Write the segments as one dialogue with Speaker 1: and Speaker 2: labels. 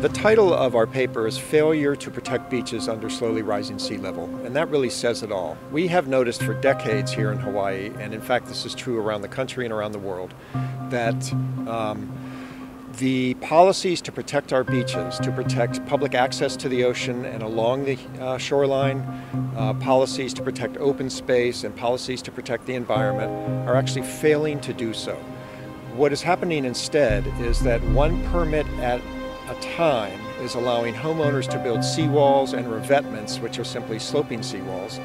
Speaker 1: The title of our paper is Failure to Protect Beaches Under Slowly Rising Sea Level, and that really says it all. We have noticed for decades here in Hawaii, and in fact this is true around the country and around the world, that um, the policies to protect our beaches, to protect public access to the ocean and along the uh, shoreline, uh, policies to protect open space, and policies to protect the environment are actually failing to do so. What is happening instead is that one permit at a time is allowing homeowners to build seawalls and revetments, which are simply sloping seawalls,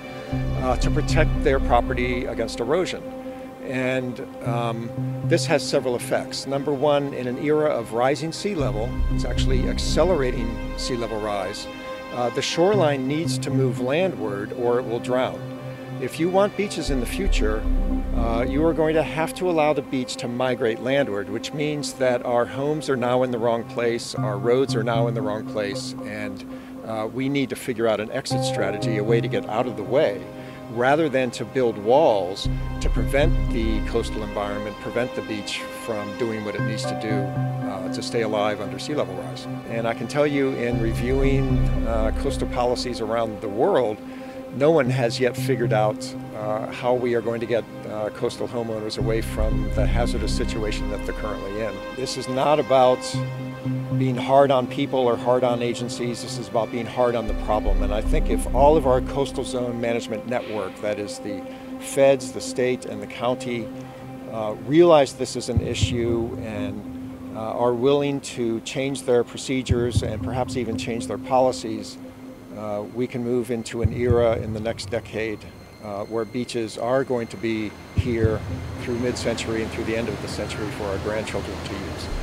Speaker 1: uh, to protect their property against erosion. And um, this has several effects. Number one, in an era of rising sea level, it's actually accelerating sea level rise, uh, the shoreline needs to move landward or it will drown. If you want beaches in the future, uh, you are going to have to allow the beach to migrate landward, which means that our homes are now in the wrong place, our roads are now in the wrong place, and uh, we need to figure out an exit strategy, a way to get out of the way, rather than to build walls to prevent the coastal environment, prevent the beach from doing what it needs to do uh, to stay alive under sea level rise. And I can tell you in reviewing uh, coastal policies around the world, no one has yet figured out uh, how we are going to get uh, coastal homeowners away from the hazardous situation that they're currently in. This is not about being hard on people or hard on agencies. This is about being hard on the problem. And I think if all of our coastal zone management network, that is the feds, the state, and the county, uh, realize this is an issue and uh, are willing to change their procedures and perhaps even change their policies, uh, we can move into an era in the next decade uh, where beaches are going to be here through mid-century and through the end of the century for our grandchildren to use.